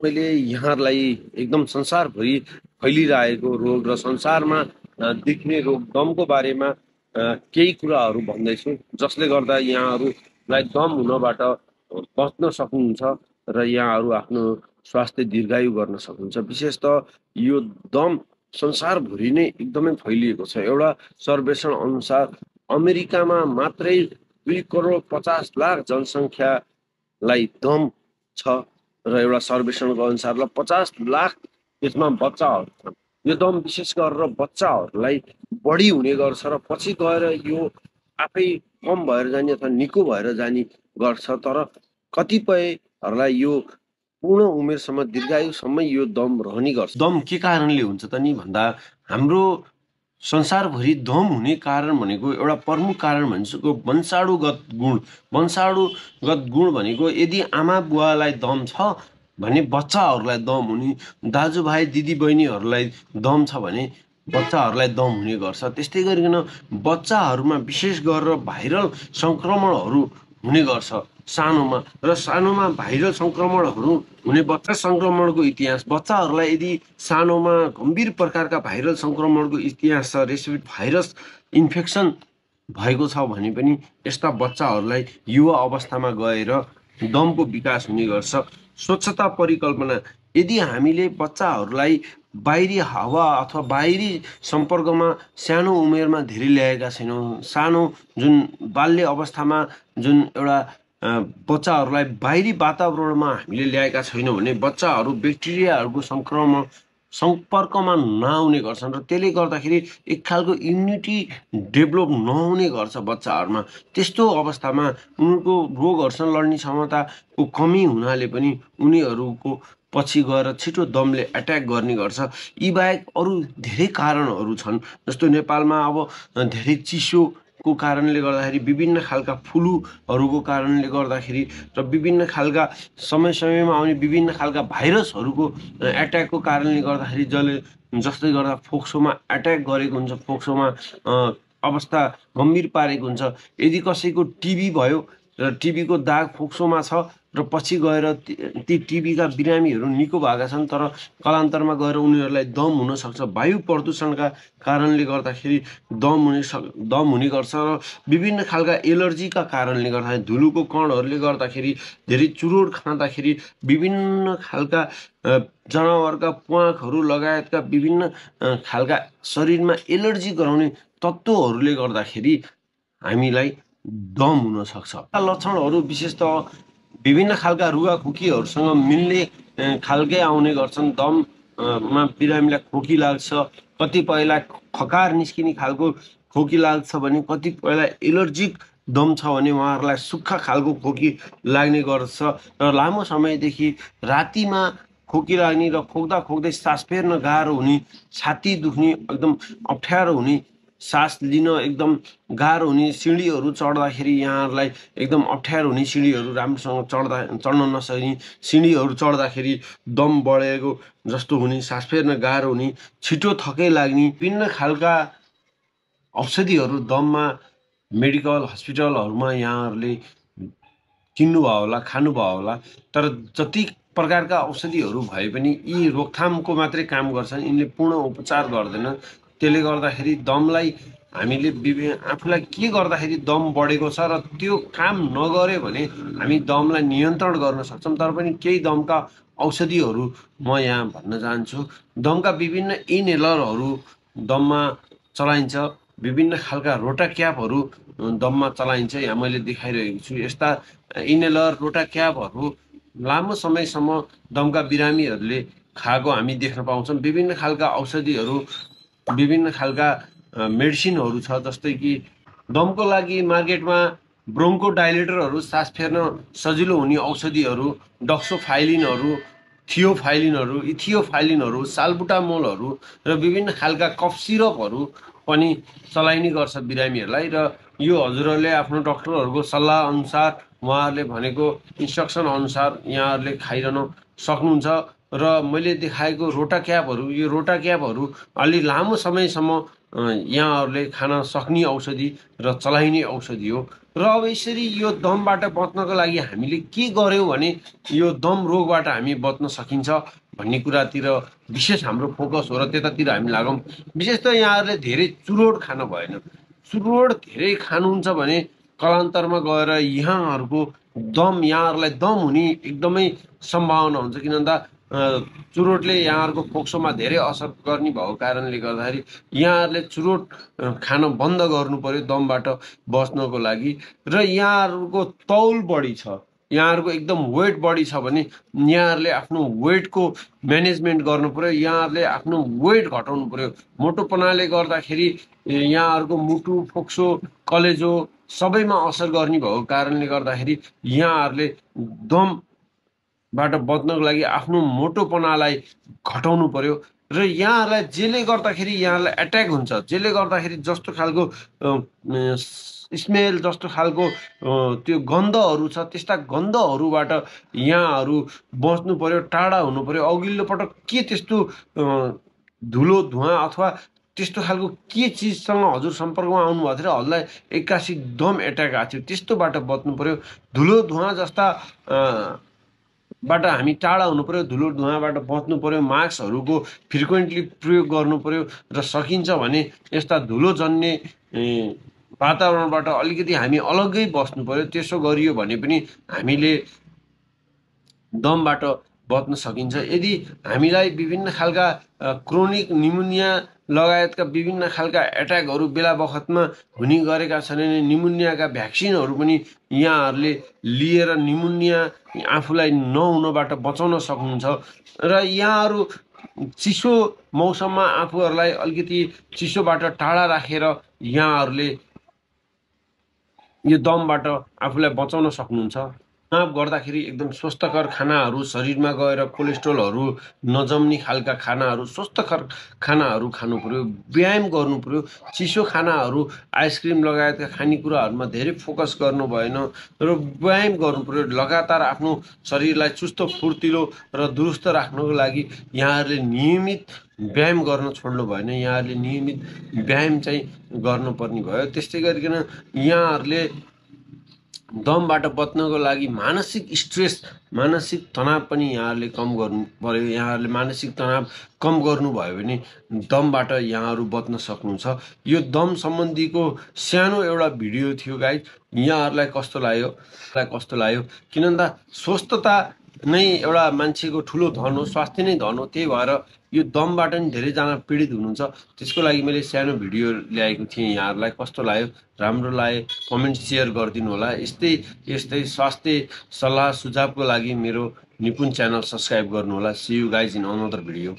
मैले यहाँहरूलाई एकदम संसारभरि फैलिरहेको रोग र संसारमा देखिने रोग दमको बारेमा केही कुराहरू भन्दैछु जसले गर्दा यहाँहरूलाई दम हुनबाट बच्न सक्नुहुन्छ र यहाँहरू आफ्नो स्वास्थ्य दीर्घायु गर्न सक्नुहुन्छ। विशेष त यो दम संसारभरि नै एकदमै फैलिएको छ। एउटा सर्वेक्षण अनुसार अमेरिकामा मात्रै दुई करोड पचास लाख जनसङ्ख्यालाई दम छ। र एउटा सर्वेक्षणको अनुसार ल पचास लाख त्यसमा बच्चाहरू छन्। यो दम विशेष गरेर बच्चाहरूलाई बढी हुने गर्छ र पछि गएर यो आफै कम भएर जाने अथवा निको भएर जाने गर्छ। तर कतिपयहरूलाई यो पूर्ण उमेरसम्म दीर्घायुसम्म यो दम रहने गर्छ। दम के कारणले हुन्छ त नि भन्दा हाम्रो संसारभरि दम हुने कारण भनेको एउटा प्रमुख कारण भनेको वंशाणुगत गुण। वंशाणुगत गुण भनेको यदि आमा बुवालाई दम छ भने बच्चाहरूलाई दम हुने दाजुभाइ दिदीबहिनीहरूलाई दम छ भने बच्चाहरूलाई दम हुने गर्छ। त्यस्तै गरिकन बच्चाहरूमा विशेष गरेर भाइरल सङ्क्रमणहरू हुने गर्छ। सानोमा र सानोमा भाइरल सङ्क्रमणहरू हुने बच्चा सङ्क्रमणको इतिहास बच्चाहरूलाई यदि सानोमा गम्भीर प्रकारका भाइरल सङ्क्रमणको इतिहास छ रेसिपिट भाइरस इन्फेक्सन भएको छ भने पनि यस्ता बच्चाहरूलाई युवा अवस्थामा गएर दमको विकास हुने गर्छ। स्वच्छता परिकल्पना यदि हामीले बच्चाहरूलाई बाहिरी हावा अथवा बाहिरी सम्पर्कमा सानो उमेरमा धेरै ल्याएका छैनौँ सानो जुन बाल्य अवस्थामा जुन एउटा बच्चाहरूलाई बाहिरी वातावरणमा हामीले ल्याएका छैनौँ भने बच्चाहरू ब्याक्टेरियाहरूको सङ्क्रमण सम्पर्कमा नआउने गर्छन् र त्यसले गर्दाखेरि एक खालको इम्युनिटी डेभलप नहुने गर्छ बच्चाहरूमा। त्यस्तो अवस्थामा उनीहरूको रोगहरूसँग लड्ने क्षमताको कमी हुनाले पनि उनीहरूको पछि गएर छिटो दमले एट्याक गर्ने गर्छ। यी बाहेक अरू धेरै कारणहरू छन् जस्तो नेपालमा अब धेरै चिसो को कारणले गर्दाखेरि विभिन्न खालका फ्लूहरूको कारणले गर्दाखेरि र विभिन्न खालका समय समयमा आउने विभिन्न खालका भाइरसहरूको एट्याकको कारणले गर्दाखेरि जसले जसले गर्दा फोक्सोमा एट्याक गरेको हुन्छ फोक्सोमा अवस्था गम्भीर पारेको हुन्छ। यदि कसैको टिबी भयो र टिबीको दाग फोक्सोमा छ र पछि गएर ती टिबीका बिरामीहरू निको भएका छन् तर कालान्तरमा गएर उनीहरूलाई दम हुनसक्छ वायु प्रदूषणका कारणले गर्दाखेरि दम हुने सक् दम हुने गर्छ र विभिन्न खालका एलर्जीका कारणले गर्दाखेरि धुलोको कणहरूले गर्दाखेरि धेरै चुरोट खाँदाखेरि विभिन्न खालका जनावरका प्वाखहरू लगायतका विभिन्न खालका शरीरमा एलर्जी गराउने तत्त्वहरूले गर्दाखेरि हामीलाई दम हुनसक्छ लक्षणहरू विशेष त विभिन्न खालका रुगा खोकीहरूसँग मिल्ने खालकै आउने गर्छन्। दममा बिरामीलाई खोकी लाग्छ कतिपयलाई खकार निस्किने खालको खोकी लाग्छ भने कतिपयलाई एलर्जिक दम छ भने उहाँहरूलाई सुक्खा खालको खोकी लाग्ने गर्छ। र लामो समयदेखि रातिमा खोकी लाग्ने र खोक्दा खोक्दै सास फेर्न गाह्रो हुने छाती दुख्ने एकदम अप्ठ्यारो हुने सास लिन एकदम गाह्रो हुने सिँढीहरू चढ्दाखेरि यहाँहरूलाई एकदम अप्ठ्यारो हुने सिँढीहरू राम्रोसँग चढ्दा चढ्न नसक्ने सिँढीहरू चढ्दाखेरि दम बढेको जस्तो हुने सास फेर्न गाह्रो हुने छिटो थकै लाग्ने विभिन्न खालका औषधिहरू दममा मेडिकल हस्पिटलहरूमा यहाँहरूले किन्नुभयो होला खानुभयो होला तर जति प्रकारका औषधिहरू भए पनि यी रोकथामको मात्रै काम गर्छन् यिनले पूर्ण उपचार गर्दैन त्यसले गर्दाखेरि दमलाई हामीले विभि आफूलाई के गर्दाखेरि दम बढेको छ र त्यो काम नगऱ्यो भने हामी दमलाई नियन्त्रण गर्न सक्छौँ तर पनि केही दमका औषधिहरू म यहाँ भन्न चाहन्छु। दमका विभिन्न इनहेलरहरू दममा चलाइन्छ। विभिन्न खालका रोटा क्यापहरू दममा चलाइन्छ। यहाँ मैले देखाइरहेको छु। यस्ता इनहेलर रोटा क्यापहरू लामो समयसम्म दमका बिरामीहरूले खाएको हामी देख्न पाउँछौँ। विभिन्न खालका औषधिहरू विभिन्न खालका मेडिसिनहरू छ जस्तै कि दमको लागि मार्केटमा ब्रोङ्को डाइलेटरहरू सास फेर्न सजिलो हुने औषधिहरू डक्सोफाइलिनहरू थियोफाइलिनहरू इथियोफाइलिनहरू साल्बुटामोलहरू र विभिन्न खालका कफ सिरपहरू पनि चलाइने गर्छ बिरामीहरूलाई र यो हजुरहरूले आफ्नो डक्टरहरूको सल्लाह अनुसार उहाँहरूले भनेको इन्स्ट्रक्सन अनुसार यहाँहरूले खाइरहन सक्नुहुन्छ। र मैले देखाएको रोटा क्यापहरू यो रोटा क्यापहरू अलि लामो समयसम्म यहाँहरूले खान सक्ने औषधि र चलाइने औषधि हो। र अब यसरी यो दमबाट बच्नको लागि हामीले के गर्यौँ भने यो दम रोगबाट हामी बच्न सकिन्छ भन्ने कुरातिर विशेष हाम्रो फोकस हो र त्यतातिर हामी लागौँ। विशेष त यहाँहरूले धेरै चुरोट खानु भएन। चुरोट धेरै खानुहुन्छ भने कलान्तरमा गएर यहाँहरूको दम यहाँहरूलाई दम हुने एकदमै सम्भावना हुन्छ। किन भन्दा चुरोटले यहाँहरूको फोक्सोमा धेरै असर गर्ने भएको कारणले गर्दाखेरि यहाँहरूले चुरोट खान बन्द गर्नु पर्यो दमबाट बस्नको लागि र यहाँहरूको तौल बढी छ। यहाँहरूको एकदम वेट बढी छ भने यहाँहरूले आफ्नो वेटको म्यानेजमेन्ट गर्नु पऱ्यो यहाँहरूले आफ्नो वेट घटाउनु पऱ्यो मोटोपनाले गर्दाखेरि यहाँहरूको मुटु फोक्सो कलेजो सबैमा असर गर्ने भएको कारणले गर्दाखेरि यहाँहरूले दमबाट बच्नको लागि आफ्नो मोटोपनालाई घटाउनु पर्यो। र यहाँहरूलाई जेले गर्दाखेरि यहाँलाई एट्याक हुन्छ जेले गर्दाखेरि जस्तो खालको स्मेल जस्तो खालको त्यो गन्धहरू छ त्यस्ता गन्धहरूबाट यहाँहरू बस्नु पर्यो टाढा हुनु पर्यो अघिल्लो पटक के त्यस्तो धुलो धुवा अथवा त्यस्तो खालको के चिजसँग हजुर सम्पर्कमा आउनुभएको थियो र हजुरलाई एक्कासी दम एट्याक आएको थियो त्यस्तोबाट बच्नु पऱ्यो धुलो धुवा जस्ता बाट हामी टाढा हुनु पऱ्यो धुलो धुवाँबाट बच्नु पऱ्यो मास्कहरूको फ्रिक्वेन्टली प्रयोग गर्नु पऱ्यो र सकिन्छ भने यस्ता धुलो जन्ने वातावरणबाट अलिकति हामी अलग्गै बस्नु पऱ्यो त्यसो गरियो भने पनि हामीले दमबाट बच्न सकिन्छ। यदि हामीलाई विभिन्न खालका क्रोनिक निमोनिया लगायतका विभिन्न खालका एट्याकहरू बेला बखतमा हुने गरेका छन् भने निमोनियाका भ्याक्सिनहरू पनि यहाँहरूले लिएर निमोनिया आफूलाई नहुनबाट बचाउन सक्नुहुन्छ। र यहाँहरू चिसो मौसममा आफूहरूलाई अलिकति चिसोबाट टाढा राखेर यहाँहरूले यो दमबाट आफूलाई बचाउन सक्नुहुन्छ। चुनाव गर्दाखेरि एकदम स्वस्थकर खानाहरू शरीरमा गएर कोलेस्ट्रोलहरू नजम्ने खालका खानाहरू स्वस्थकर खानाहरू खानु पऱ्यो व्यायाम गर्नु पऱ्यो चिसो खानाहरू आइसक्रिम लगायतका खानेकुराहरूमा धेरै फोकस गर्नु भएन र व्यायाम गर्नु पऱ्यो लगातार आफ्नो शरीरलाई चुस्त फुर्तिलो र दुरुस्त राख्नको लागि यहाँहरूले नियमित व्यायाम गर्न छोड्नु भएन। यहाँहरूले नियमित व्यायाम चाहिँ गर्नुपर्ने भयो। त्यस्तै गरिकन यहाँहरूले दमबाट बच्नको लागि मानसिक स्ट्रेस मानसिक तनाव पनि यहाँहरूले कम गर्नु पऱ्यो यहाँहरूले मानसिक तनाव कम गर्नुभयो भने दमबाट यहाँहरू बच्न सक्नुहुन्छ। यो दम सम्बन्धीको सानो एउटा भिडियो थियो गाई यहाँहरूलाई कस्तो लाग्यो? कस्तो लाग्यो? किन भन्दा स्वस्थता नै एउटा मान्छेको ठुलो धन हो स्वास्थ्य नै धन हो त्यही भएर यो दमबाट नि धेरैजना पीडित हुनुहुन्छ। त्यसको लागि मैले सानो भिडियो ल्याएको थिएँ यहाँहरूलाई कस्तो लाग्यो? राम्रो लाग्यो। कमेन्ट सेयर गरिदिनु होला। यस्तै यस्तै स्वास्थ्य सल्लाह सुझावको लागि मेरो निपुण च्यानल सब्सक्राइब गर्नुहोला see you guys in another video